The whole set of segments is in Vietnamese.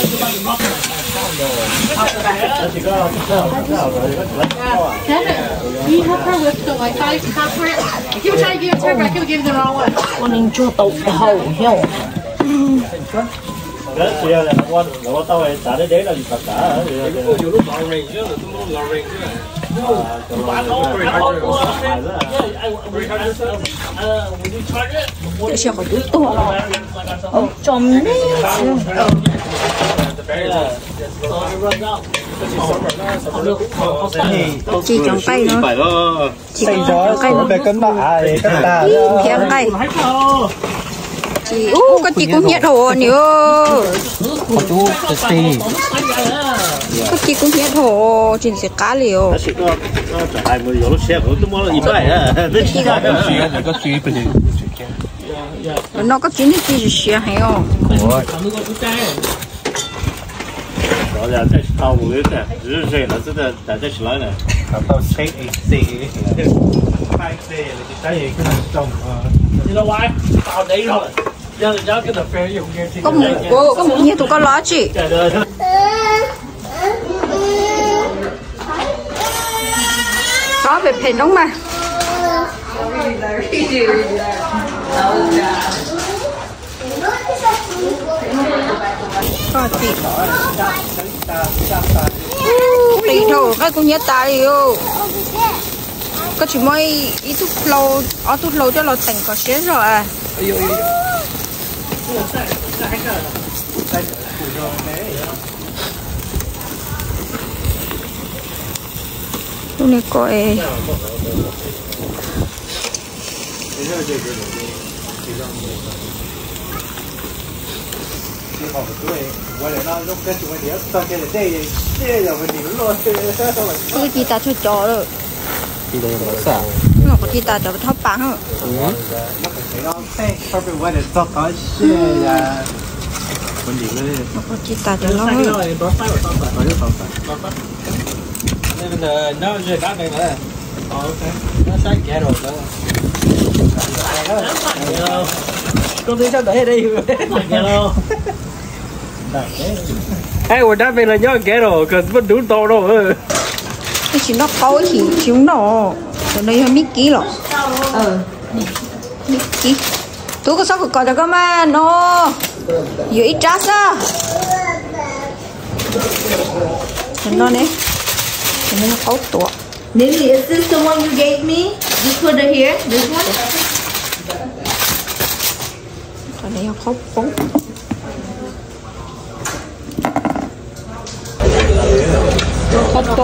Yeah. cho em You help her with the Wi-Fi password. Give it to give it to her, I could have the wrong one. con nên chua tàu hậu hiểu Đó, thì là qua qua tao ấy trả đến đấy là tất cả thì là nhiều lúc lò rình chứ tôi muốn lò rình chứ Yeah. xem có chút to ở trong đấy chỉ trong tay nó phải đó chỉ trong tay nó về cân bạ thì cân ta kém tay. Chị u có chị cũng nhét hồ nữa chú testi có chị cũng nhét hồ chị sẽ cá liều. Nó sẽ có nó có chín cái gì xe hay không? Rồi. Đó là cái tàu lưới này, rửa rẻ là rất là đã rất lớn này. Tàu xe ấy xe, hai xe là cái cái trồng. Ờ, you know why? Tàu đấy rồi. có một cô có một như tụi con lo chị có về phèn đúng mà tị tị thổ các cô nhớ ta đi ô. Có chỉ mới ít chút lâu ở chút lâu cho nó thành có xế rồi à. Lúc này coi một cô có một nhiều tụi con lo chị 对对对。 có về phèn đúng mà có chị tỷ thôi cái cũng nhớ ta đi ô có chỉ mới ít chút lâu ở chút lâu cho nó thành có xế rồi à lúc này coi cái chị ta cho chó rồi đi đây là sao nó có chị ta cho thắp bán rồi vấn đề là nó có chị ta cho nó rồi nên là nó rơi đá đây mà ok nó sáng kẻ rồi đó Công ty sao để đây Hello. Ê, 我 đá về là nhớ kẻ rồi, cause vẫn đủ to đâu ơ. cái chị nó có thì chiếu nó rồi đây hơi mít ký rồi ờ mít ký tôi có có coi được cơ mà nó dưới ít trát á Nhìn nó nè Nhìn nó có tuổi Lily, is this the one you gave me? You put it here, this one? 안해요 컵뽕 컵뽕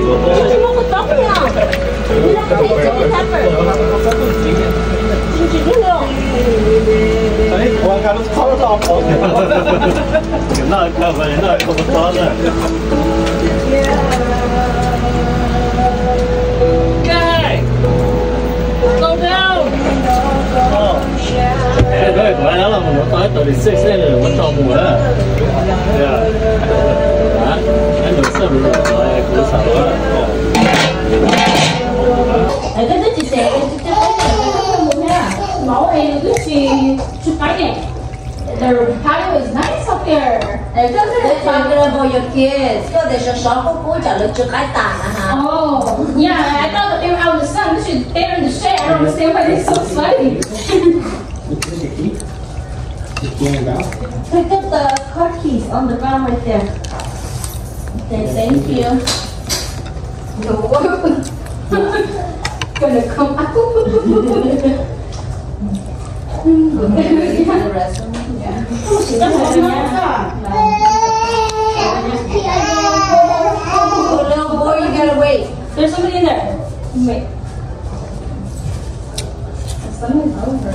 Come on, with dog now. You don't have to take pepper. Did you do it? Nó cơ vậy, nó không có to nữa. Cái đó của anh đó là một tới tới đi xích xích rồi vẫn cho mùa á. Yeah. Đó. Anh được sợ rồi, rồi cũng Yeah. quá. Ở The patio is nice up there. They're talking about your kids. Thể cho sáu cô cô trả lời cho cái tàn? Oh, yeah. I thought that they were out in the sun. They should. I don't understand why they're so sweaty. Pick up the car keys on the ground right there. Okay, thank you. No. Gonna come out. Oh, little boy, you gotta wait. There's somebody in there. Wait. Someone's over.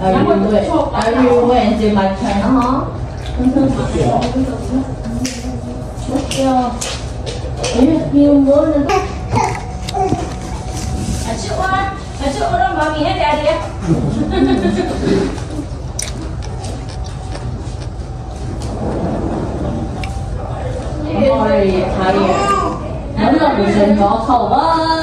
I will went. I will went in my channel. Uh -huh. Turn? Uh-huh. If you muốn nữa À chịu quá. À chịu đó mà mình Nó là một sự nhỏ khẩu quá.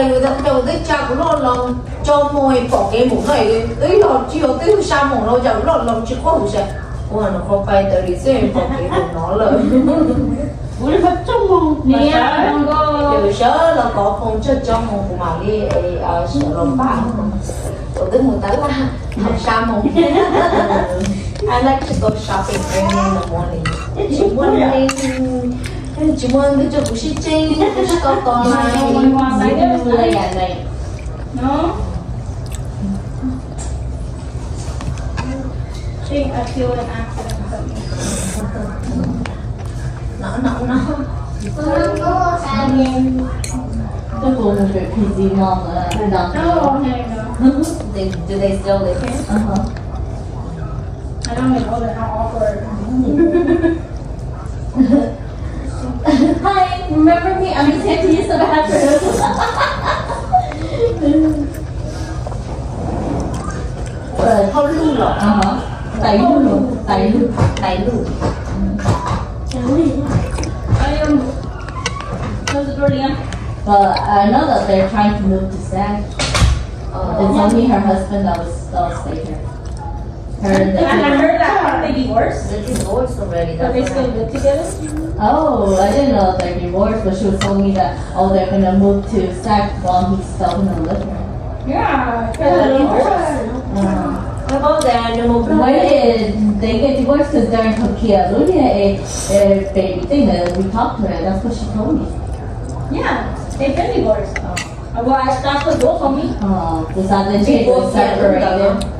cái lối thằng chồng cái cha của nó lòng cho mồi bỏ cái mũ này tới là chiều tới sa mũ nó chẳng lò lòng chỉ có sẽ ủa nó không phải tới đi xe bỏ cái của nó là ủa nó trong mông nè điều sợ là có phong chất trong mông của mà đi ở sợ lòng bà tổ tư mù tấn là học sa mông I like to go shopping early in the morning. Chị muốn dạ. lên, chị muốn cái chỗ của chị có con này, người nhà này. No? think I feel an accident. Nó nó nó. Tôi cũng một việc gì mong là đọc. No, no, no. They, do they still live here? Uh-huh. I don't even know how awkward. remember me? I'm just going to use that I had for noodles. เปิดเข้าลูกเหรอ อ่าฮะไตลูกเหรอไตลูกไตลูกไอ้ยม Close the door, Liam. But I know that they're trying to move to SAG. Uh, it's only her husband that was still was here and the And I heard that they divorced, they're divorced already. but they still live together. Oh, I didn't know they're divorced, but she was telling me that oh they're gonna move to Stag while he's still gonna live here. Yeah, they're Uh, How about that? The move When did they get divorced? Because during Kokia Lunia, a, a baby thing that we talked to her, that's what she told me. Yeah, they've been divorced. Uh, Well, I, that's what Joel told me. Oh, was that the chain was Divorced, yeah, separated?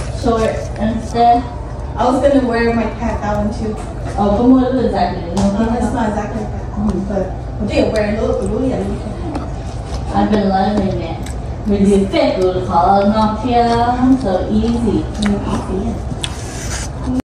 Short. instead. I was gonna wear my cat that one too. Oh, come on, look exactly. Uh, it's not exactly like that, mm, but I did wear a little blue yeah. I've been loving it. With the thick little color, not here, so easy. Mm, yeah.